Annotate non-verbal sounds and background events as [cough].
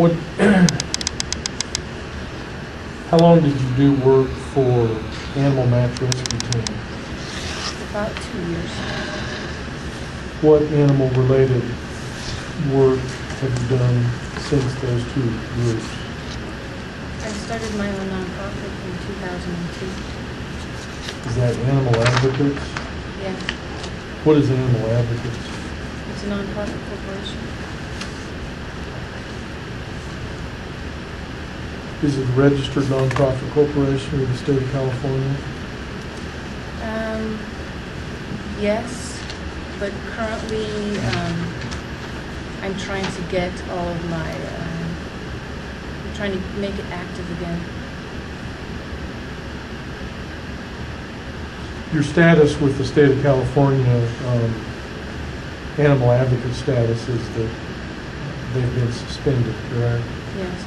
What, [clears throat] how long did you do work for Animal Match Rescue Team? About two years. What animal-related work have you done since those two years? I started my own nonprofit in 2002. Is that Animal Advocates? Yes, What is Animal Advocates? it's a nonprofit corporation. Is it a registered nonprofit corporation in the state of California? Um, yes, but currently, um, I'm trying to get all of my, um, I'm trying to make it active again. Your status with the state of California, um, animal advocate status is that they've been suspended, correct? Yes,